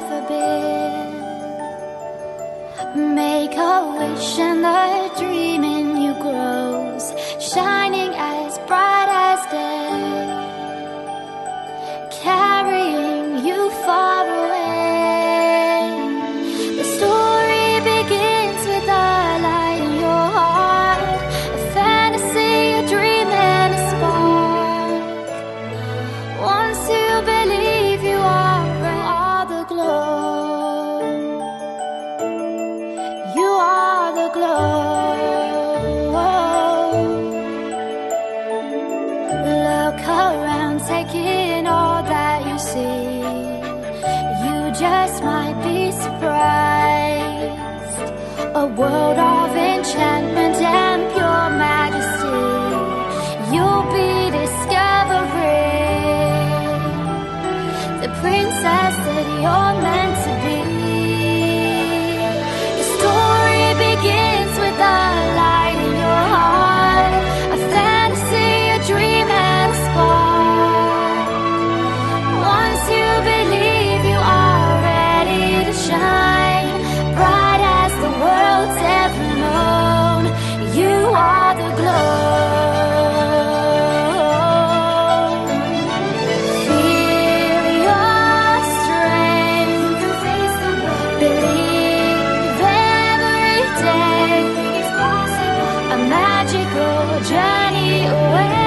forbid. Make a wish and the dream in you grows, shining as bright as day, carrying Look around, take in all that you see. You just might be surprised. A world Every day. A magical journey away.